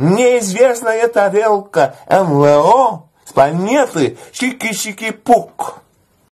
неизвестная тарелка МВО с планеты Чики-Чики-Пук.